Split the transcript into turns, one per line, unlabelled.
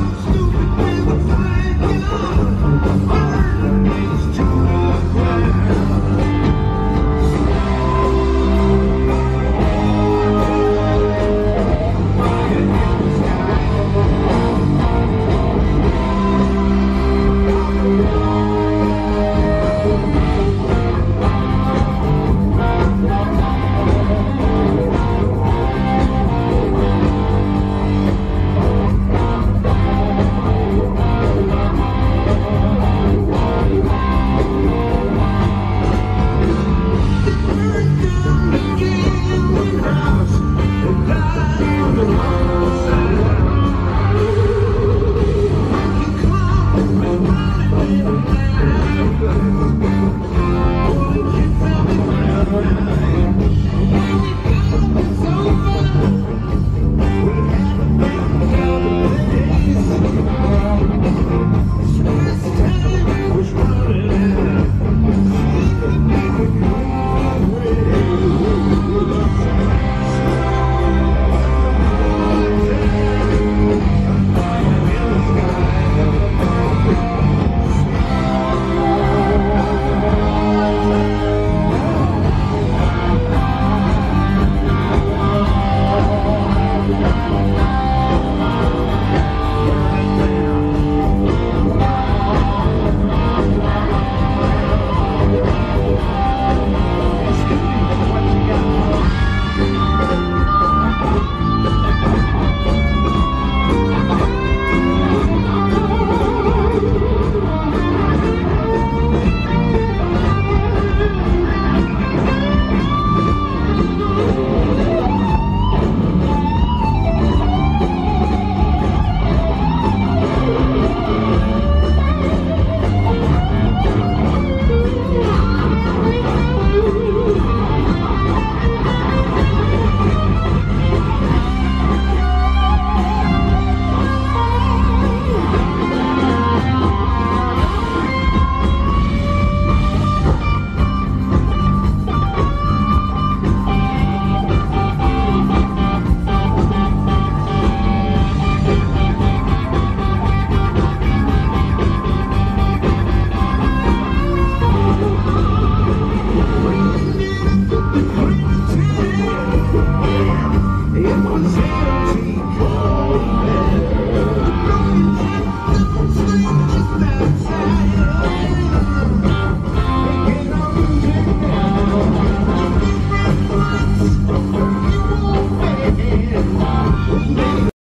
come